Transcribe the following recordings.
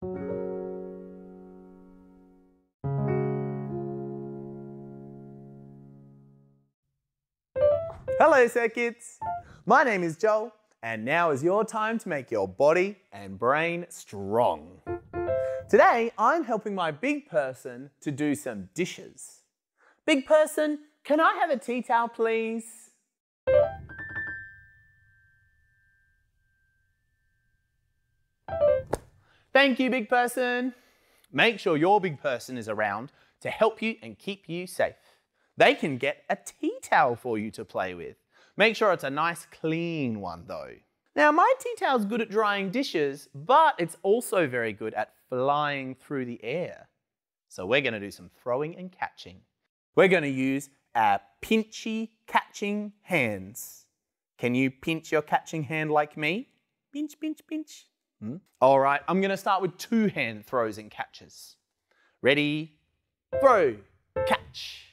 Hello Cirkidz! My name is Joel and now is your time to make your body and brain strong. Today I'm helping my big person to do some dishes. Big person, can I have a tea towel please? Thank you big person. Make sure your big person is around to help you and keep you safe. They can get a tea towel for you to play with. Make sure it's a nice clean one though. Now my tea towel is good at drying dishes, but it's also very good at flying through the air. So we're gonna do some throwing and catching. We're gonna use our pinchy catching hands. Can you pinch your catching hand like me? Pinch, pinch, pinch. Hmm? All right, I'm gonna start with two hand throws and catches. Ready? Throw, catch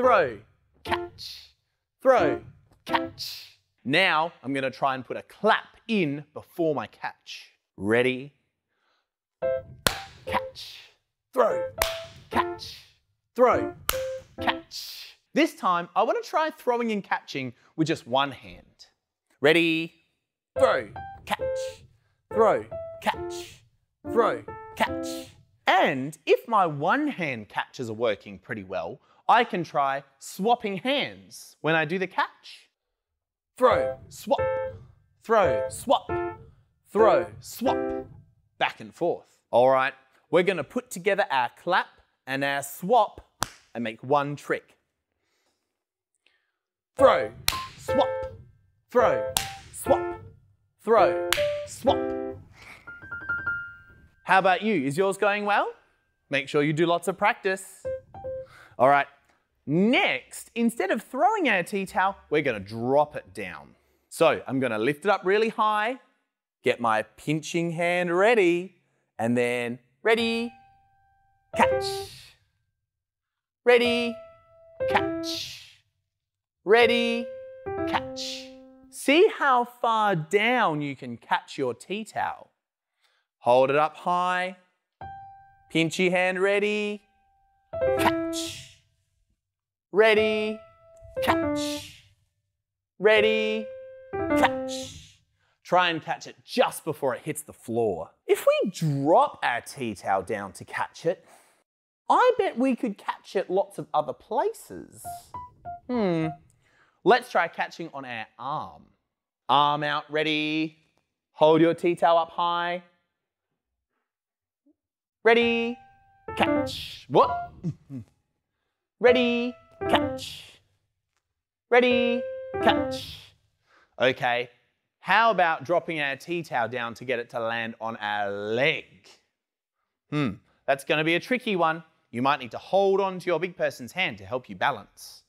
throw, catch, throw, catch. Now I'm going to try and put a clap in before my catch. Ready? Catch, throw, catch, throw, catch. This time I want to try throwing and catching with just one hand. Ready? Throw, catch, throw, catch, throw, catch. And if my one hand catches are working pretty well, I can try swapping hands when I do the catch. Throw, swap, throw, swap, throw, swap, back and forth. All right, we're gonna put together our clap and our swap and make one trick. Throw, swap, throw, swap, throw, swap. How about you? Is yours going well? Make sure you do lots of practice. All right, Next, instead of throwing our tea towel, we're gonna drop it down. So I'm gonna lift it up really high, get my pinching hand ready, and then ready, catch. Ready, catch. Ready, catch. See how far down you can catch your tea towel. Hold it up high, pinchy hand ready, catch. Ready, catch. Ready, catch. Try and catch it just before it hits the floor. If we drop our tea towel down to catch it, I bet we could catch it lots of other places. Hmm. Let's try catching on our arm. Arm out, ready. Hold your tea towel up high. Ready, catch. What? ready, catch. Ready, catch. Okay, how about dropping our tea towel down to get it to land on our leg? Hmm, that's going to be a tricky one. You might need to hold on to your big person's hand to help you balance.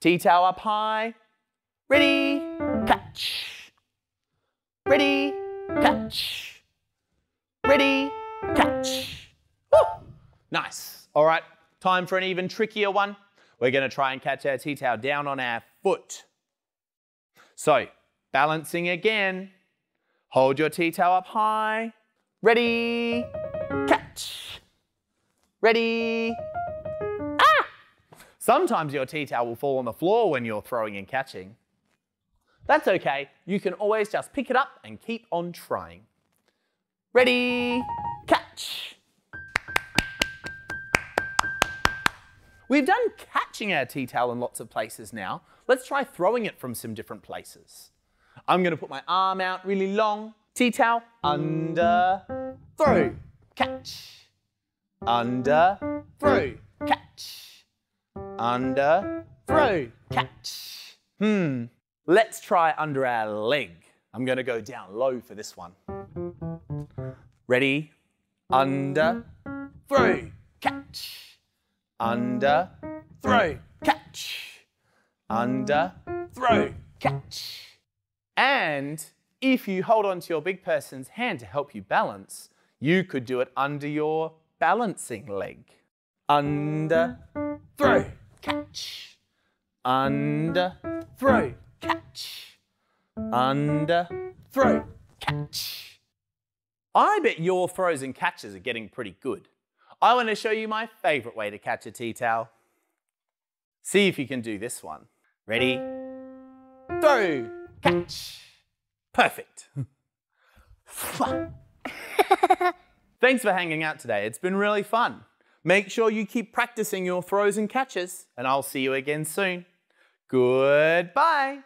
Tea towel up high. Ready, catch. Ready, catch. Ready, catch. Woo! Nice. All right, time for an even trickier one. We're going to try and catch our tea towel down on our foot. So, balancing again. Hold your tea towel up high. Ready, catch. Ready, ah! Sometimes your tea towel will fall on the floor when you're throwing and catching. That's okay. You can always just pick it up and keep on trying. Ready, We've done catching our tea towel in lots of places now. Let's try throwing it from some different places. I'm going to put my arm out really long. Tea towel, under, throw, catch. Under, throw, catch. Under, throw, catch. Hmm. Let's try under our leg. I'm going to go down low for this one. Ready? Under, throw, catch under, throw, catch, under, throw, catch. And if you hold on to your big person's hand to help you balance, you could do it under your balancing leg. Under, throw, catch. Under, throw, catch. Under, throw, catch. I bet your throws and catches are getting pretty good. I want to show you my favorite way to catch a tea towel. See if you can do this one. Ready? Throw, catch. Perfect. Thanks for hanging out today. It's been really fun. Make sure you keep practicing your throws and catches, and I'll see you again soon. Goodbye.